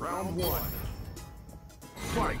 Round one. Fight!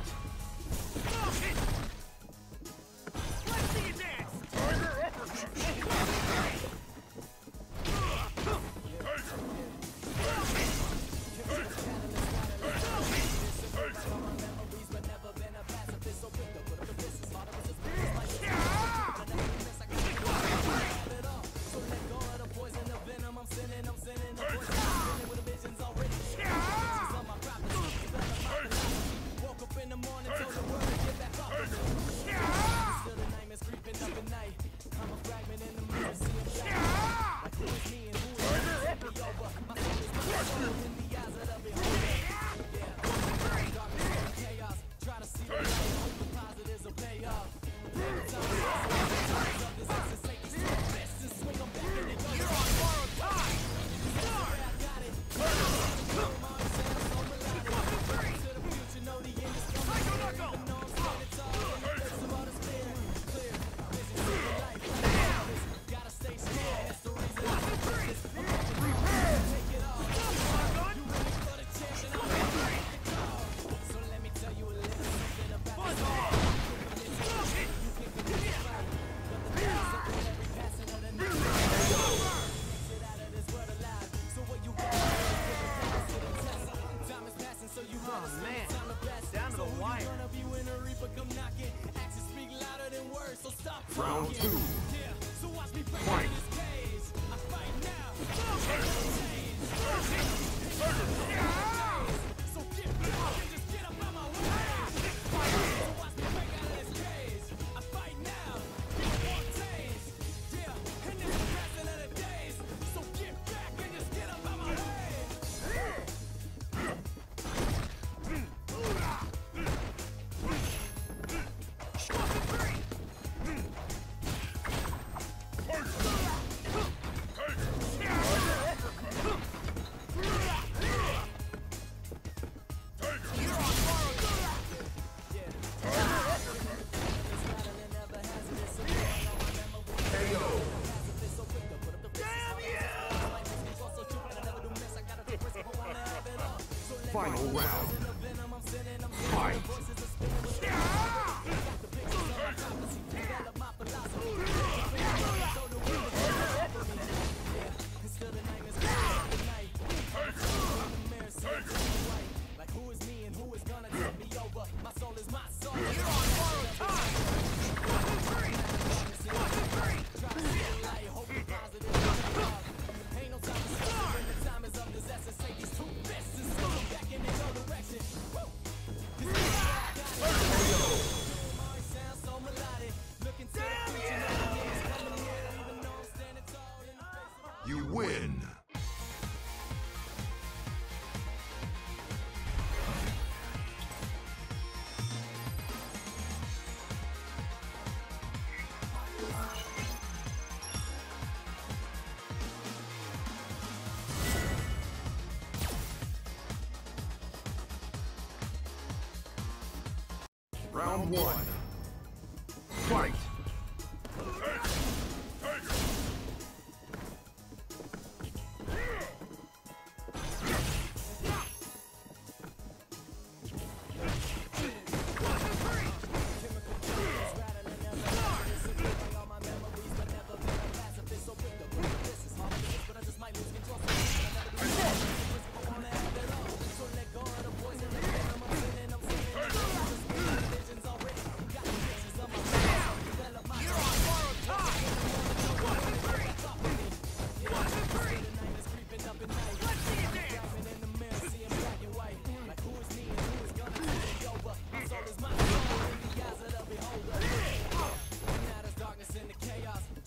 Two. Final round. Round one.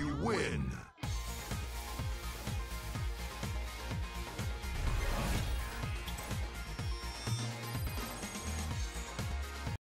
You win!